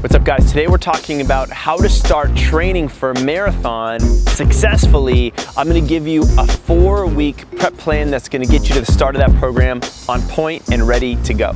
What's up guys? Today we're talking about how to start training for a marathon successfully. I'm gonna give you a four week prep plan that's gonna get you to the start of that program on point and ready to go.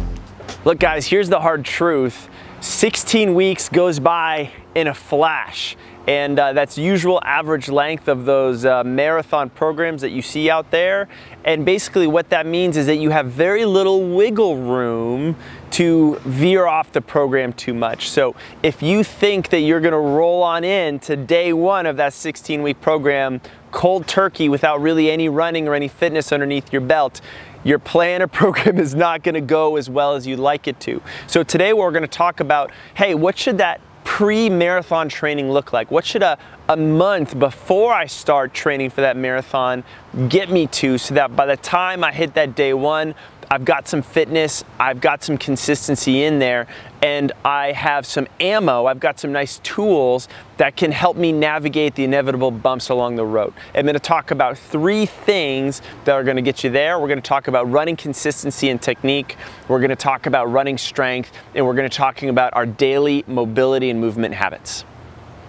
Look guys, here's the hard truth. 16 weeks goes by in a flash and uh, that's usual average length of those uh, marathon programs that you see out there. And basically what that means is that you have very little wiggle room to veer off the program too much. So if you think that you're gonna roll on in to day one of that 16 week program cold turkey without really any running or any fitness underneath your belt, your plan or program is not gonna go as well as you'd like it to. So today we're gonna talk about, hey, what should that pre-marathon training look like? What should a, a month before I start training for that marathon get me to so that by the time I hit that day one, I've got some fitness, I've got some consistency in there, and I have some ammo, I've got some nice tools that can help me navigate the inevitable bumps along the road. I'm gonna talk about three things that are gonna get you there. We're gonna talk about running consistency and technique, we're gonna talk about running strength, and we're gonna talking about our daily mobility and movement habits.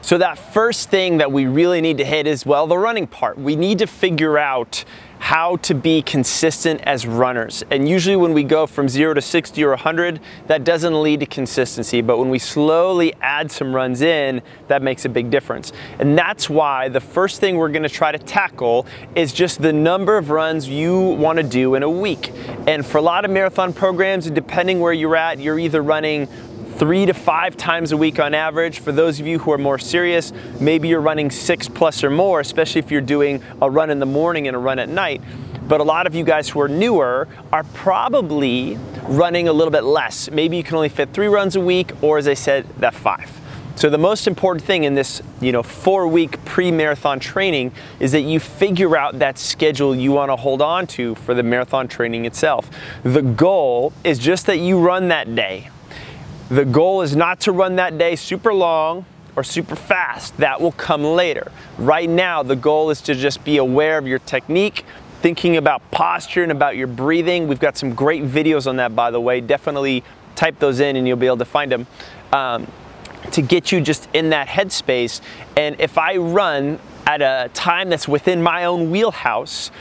So that first thing that we really need to hit is, well, the running part. We need to figure out how to be consistent as runners. And usually when we go from zero to 60 or 100, that doesn't lead to consistency. But when we slowly add some runs in, that makes a big difference. And that's why the first thing we're gonna try to tackle is just the number of runs you wanna do in a week. And for a lot of marathon programs, depending where you're at, you're either running three to five times a week on average. For those of you who are more serious, maybe you're running six plus or more, especially if you're doing a run in the morning and a run at night. But a lot of you guys who are newer are probably running a little bit less. Maybe you can only fit three runs a week, or as I said, that five. So the most important thing in this, you know, four-week pre-marathon training is that you figure out that schedule you want to hold on to for the marathon training itself. The goal is just that you run that day. The goal is not to run that day super long or super fast. That will come later. Right now, the goal is to just be aware of your technique, thinking about posture and about your breathing. We've got some great videos on that, by the way. Definitely type those in and you'll be able to find them. Um, to get you just in that headspace. And if I run at a time that's within my own wheelhouse,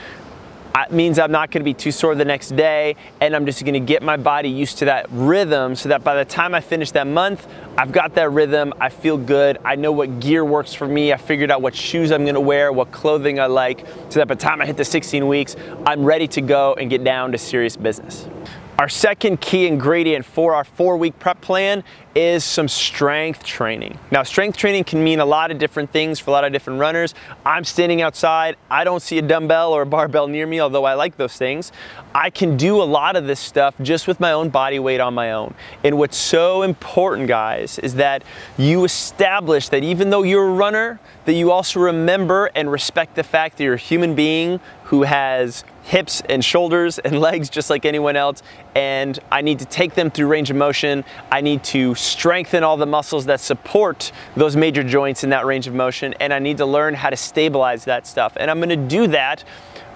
means I'm not gonna be too sore the next day and I'm just gonna get my body used to that rhythm so that by the time I finish that month, I've got that rhythm, I feel good, I know what gear works for me, I figured out what shoes I'm gonna wear, what clothing I like, so that by the time I hit the 16 weeks, I'm ready to go and get down to serious business. Our second key ingredient for our four week prep plan is some strength training. Now, strength training can mean a lot of different things for a lot of different runners. I'm standing outside, I don't see a dumbbell or a barbell near me, although I like those things. I can do a lot of this stuff just with my own body weight on my own. And what's so important, guys, is that you establish that even though you're a runner, that you also remember and respect the fact that you're a human being who has hips and shoulders and legs just like anyone else and I need to take them through range of motion. I need to strengthen all the muscles that support those major joints in that range of motion and I need to learn how to stabilize that stuff. And I'm gonna do that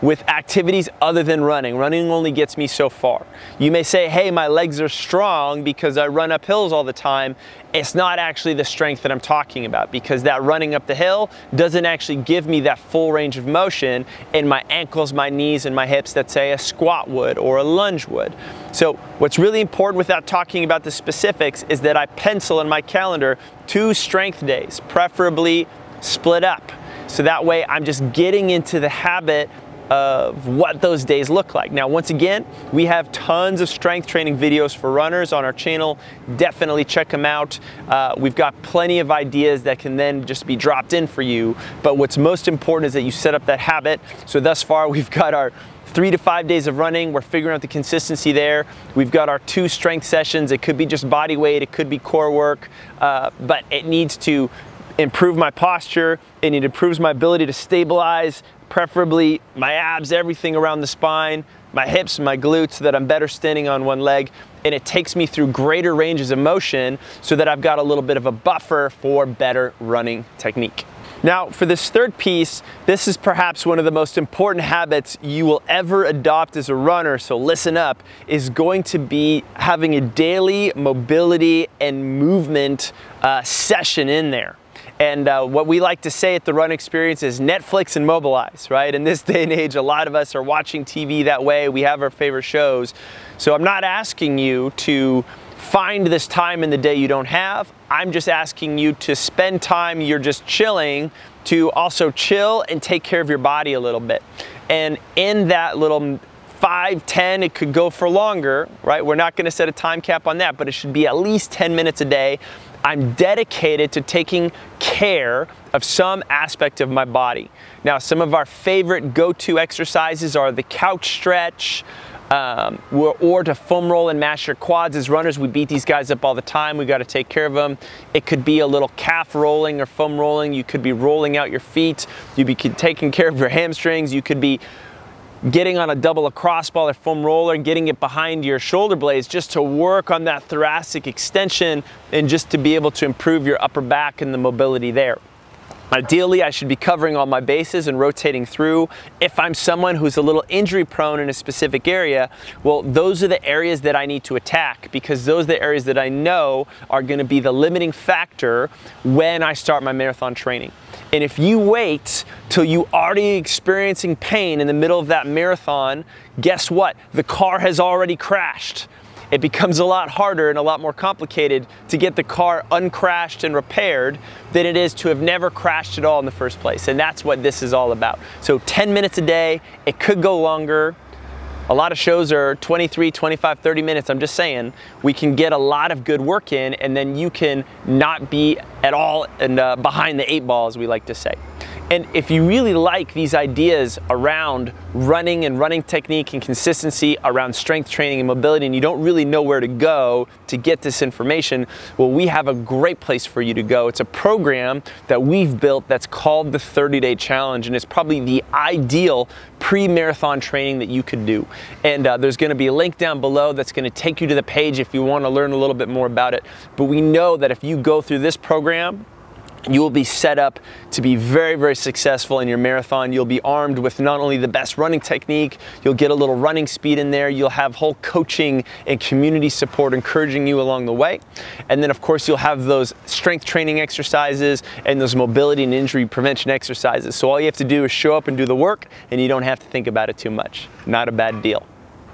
with activities other than running. Running only gets me so far. You may say, hey, my legs are strong because I run up hills all the time. It's not actually the strength that I'm talking about because that running up the hill doesn't actually give me that full range of motion in my ankles, my knees, and my hips that say a squat would or a lunge would. So what's really important without talking about the specifics is that I pencil in my calendar two strength days, preferably split up. So that way I'm just getting into the habit of what those days look like. Now, once again, we have tons of strength training videos for runners on our channel. Definitely check them out. Uh, we've got plenty of ideas that can then just be dropped in for you. But what's most important is that you set up that habit. So thus far, we've got our three to five days of running. We're figuring out the consistency there. We've got our two strength sessions. It could be just body weight, it could be core work, uh, but it needs to improve my posture and it improves my ability to stabilize preferably my abs, everything around the spine, my hips, my glutes, so that I'm better standing on one leg. And it takes me through greater ranges of motion so that I've got a little bit of a buffer for better running technique. Now, for this third piece, this is perhaps one of the most important habits you will ever adopt as a runner, so listen up, is going to be having a daily mobility and movement uh, session in there. And uh, what we like to say at the Run Experience is Netflix and mobilize, right? In this day and age, a lot of us are watching TV that way. We have our favorite shows. So I'm not asking you to find this time in the day you don't have. I'm just asking you to spend time you're just chilling to also chill and take care of your body a little bit. And in that little five, 10, it could go for longer, right? We're not gonna set a time cap on that, but it should be at least 10 minutes a day. I'm dedicated to taking care of some aspect of my body. Now, some of our favorite go-to exercises are the couch stretch, um, or, or, to foam roll and mash your quads. As runners, we beat these guys up all the time. We got to take care of them. It could be a little calf rolling or foam rolling. You could be rolling out your feet. You'd be taking care of your hamstrings. You could be getting on a double lacrosse ball or foam roller and getting it behind your shoulder blades just to work on that thoracic extension and just to be able to improve your upper back and the mobility there. Ideally, I should be covering all my bases and rotating through. If I'm someone who's a little injury prone in a specific area, well, those are the areas that I need to attack because those are the areas that I know are gonna be the limiting factor when I start my marathon training. And if you wait till you already experiencing pain in the middle of that marathon, guess what? The car has already crashed it becomes a lot harder and a lot more complicated to get the car uncrashed and repaired than it is to have never crashed at all in the first place. And that's what this is all about. So 10 minutes a day, it could go longer. A lot of shows are 23, 25, 30 minutes. I'm just saying we can get a lot of good work in and then you can not be at all and uh, behind the eight ball as we like to say. And if you really like these ideas around running and running technique and consistency, around strength training and mobility, and you don't really know where to go to get this information, well, we have a great place for you to go. It's a program that we've built that's called the 30 Day Challenge, and it's probably the ideal pre marathon training that you could do. And uh, there's gonna be a link down below that's gonna take you to the page if you wanna learn a little bit more about it. But we know that if you go through this program, you will be set up to be very, very successful in your marathon. You'll be armed with not only the best running technique, you'll get a little running speed in there, you'll have whole coaching and community support encouraging you along the way. And then, of course, you'll have those strength training exercises and those mobility and injury prevention exercises. So all you have to do is show up and do the work, and you don't have to think about it too much. Not a bad deal.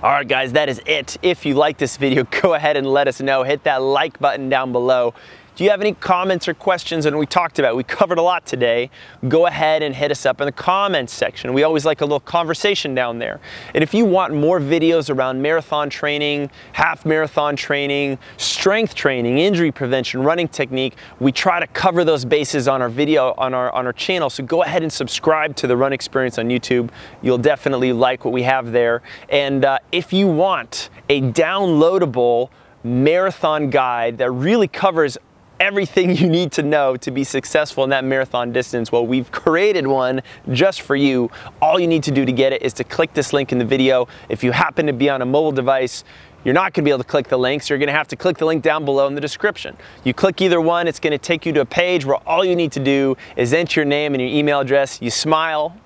All right, guys, that is it. If you like this video, go ahead and let us know. Hit that like button down below. Do you have any comments or questions? And we talked about, we covered a lot today. Go ahead and hit us up in the comments section. We always like a little conversation down there. And if you want more videos around marathon training, half marathon training, strength training, injury prevention, running technique, we try to cover those bases on our video, on our, on our channel. So go ahead and subscribe to the Run Experience on YouTube. You'll definitely like what we have there. And uh, if you want a downloadable marathon guide that really covers everything you need to know to be successful in that marathon distance. Well, we've created one just for you. All you need to do to get it is to click this link in the video. If you happen to be on a mobile device, you're not gonna be able to click the links. You're gonna have to click the link down below in the description. You click either one, it's gonna take you to a page where all you need to do is enter your name and your email address. You smile,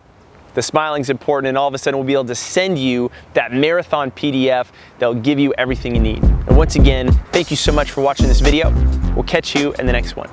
the smiling is important and all of a sudden we'll be able to send you that marathon PDF that'll give you everything you need. And once again, thank you so much for watching this video. We'll catch you in the next one.